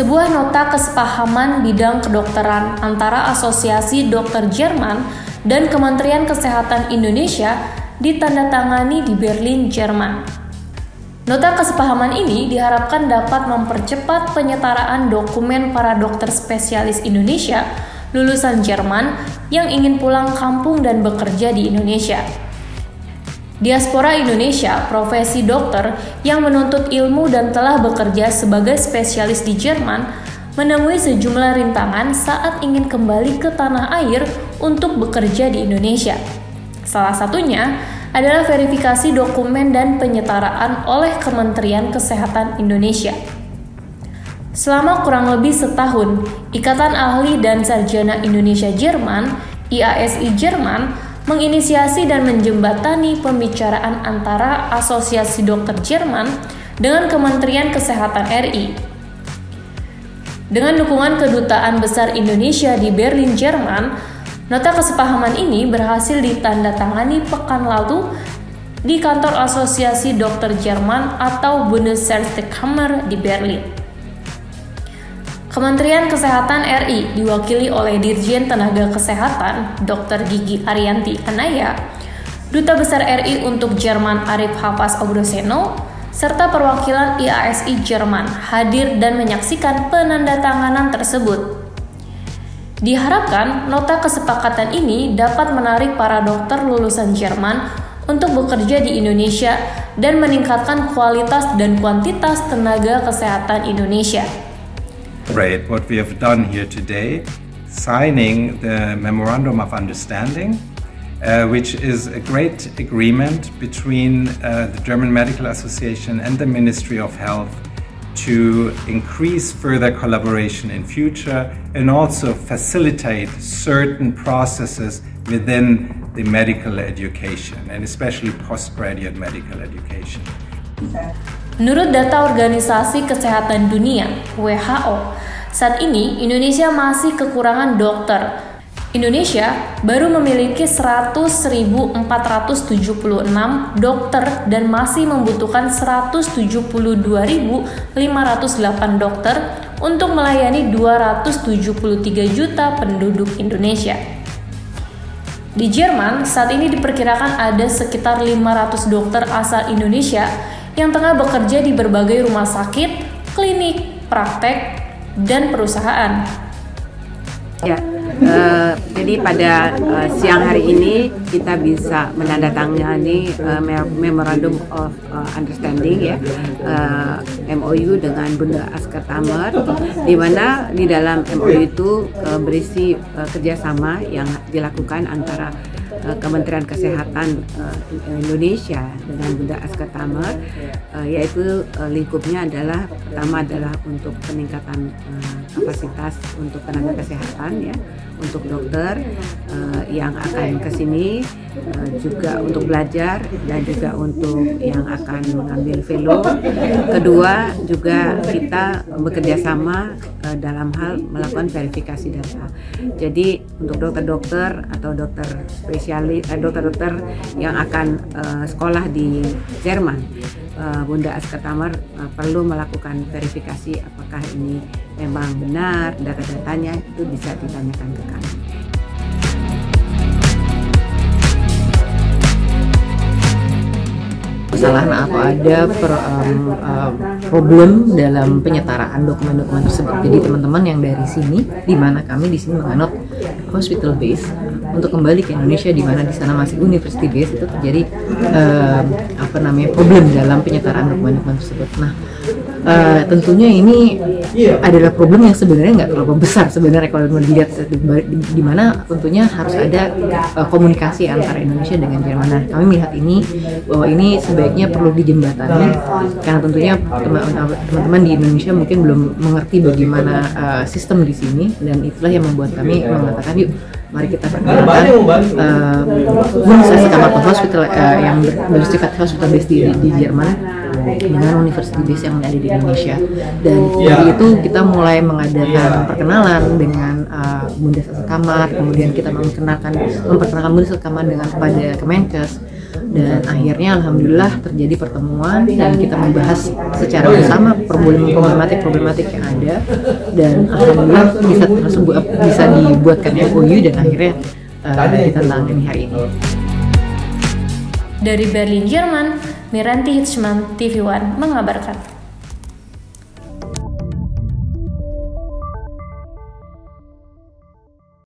sebuah nota kesepahaman bidang kedokteran antara Asosiasi Dokter Jerman dan Kementerian Kesehatan Indonesia ditandatangani di Berlin, Jerman. Nota kesepahaman ini diharapkan dapat mempercepat penyetaraan dokumen para dokter spesialis Indonesia lulusan Jerman yang ingin pulang kampung dan bekerja di Indonesia. Diaspora Indonesia, profesi dokter yang menuntut ilmu dan telah bekerja sebagai spesialis di Jerman, menemui sejumlah rintangan saat ingin kembali ke tanah air untuk bekerja di Indonesia. Salah satunya adalah verifikasi dokumen dan penyetaraan oleh Kementerian Kesehatan Indonesia. Selama kurang lebih setahun, Ikatan Ahli dan Sarjana Indonesia Jerman (IASI Jerman) menginisiasi dan menjembatani pembicaraan antara Asosiasi Dokter Jerman dengan Kementerian Kesehatan RI. Dengan dukungan Kedutaan Besar Indonesia di Berlin, Jerman, nota kesepahaman ini berhasil ditandatangani pekan lalu di kantor Asosiasi Dokter Jerman atau Bundesärztekammer di Berlin. Kementerian Kesehatan RI diwakili oleh Dirjen Tenaga Kesehatan Dr. Gigi Arianti Anaya, Duta Besar RI untuk Jerman Arif Hafaz Obroseno, serta perwakilan IASI Jerman hadir dan menyaksikan penandatanganan tersebut. Diharapkan nota kesepakatan ini dapat menarik para dokter lulusan Jerman untuk bekerja di Indonesia dan meningkatkan kualitas dan kuantitas tenaga kesehatan Indonesia. Celebrate what we have done here today, signing the Memorandum of Understanding, uh, which is a great agreement between uh, the German Medical Association and the Ministry of Health to increase further collaboration in future and also facilitate certain processes within the medical education and especially postgraduate medical education. Menurut data Organisasi Kesehatan Dunia (WHO), saat ini Indonesia masih kekurangan dokter. Indonesia baru memiliki 100.476 dokter dan masih membutuhkan 172.508 dokter untuk melayani 273 juta penduduk Indonesia. Di Jerman, saat ini diperkirakan ada sekitar 500 dokter asal Indonesia yang tengah bekerja di berbagai rumah sakit, klinik, praktek, dan perusahaan. Ya, uh, jadi pada uh, siang hari ini kita bisa menandatangani uh, Memorandum of uh, Understanding ya uh, MOU dengan Bunda Asker Tamer, di mana di dalam MOU itu uh, berisi uh, kerjasama yang dilakukan antara uh, Kementerian Kesehatan uh, Indonesia dengan Bunda Aska Tamer uh, yaitu uh, lingkupnya adalah pertama adalah untuk peningkatan uh, kapasitas untuk tenaga kesehatan ya untuk dokter uh, yang akan ke sini uh, juga untuk belajar dan juga untuk yang akan mengambil fellow. Kedua juga kita bekerja sama uh, dalam hal melakukan verifikasi data. Jadi untuk dokter-dokter atau dokter spesialis, dokter-dokter yang akan uh, sekolah di Jerman Bunda Aska Tamar perlu melakukan verifikasi apakah ini memang benar data-datanya itu bisa ditanyakan ke kami. kesalahan atau ada per, um, um, problem dalam penyetaraan dokumen-dokumen tersebut. Jadi teman-teman yang dari sini, di mana kami di sini menganut hospital base untuk kembali ke Indonesia di mana di sana masih university base itu terjadi um, apa namanya problem dalam penyetaraan dokumen-dokumen tersebut. Nah, uh, tentunya ini adalah problem yang sebenarnya nggak terlalu besar sebenarnya kalau dilihat di mana tentunya harus ada uh, komunikasi antara Indonesia dengan Jerman. Nah, kami melihat ini bahwa ini sebaiknya perlu dijembatani karena tentunya teman-teman di Indonesia mungkin belum mengerti bagaimana uh, sistem di sini dan itulah yang membuat kami mengatakan yuk mari kita perkenalkan uh, Universitas Kamar Hospital uh, yang bersifat hospital based di, di Jerman dengan university base yang ada di Indonesia. Dan dari itu kita mulai mengadakan perkenalan dengan uh, Bunda Kamar. Kemudian kita memperkenalkan memperkenalkan Bunda Kamar dengan kepada Kemenkes dan akhirnya alhamdulillah terjadi pertemuan dan kita membahas secara bersama problematik-problematik yang ada dan alhamdulillah bisa tersebut bisa dibuatkan MOU dan akhirnya uh, kita tangani hari ini. Dari Berlin, Jerman, Miranti Hitchman, TV One mengabarkan.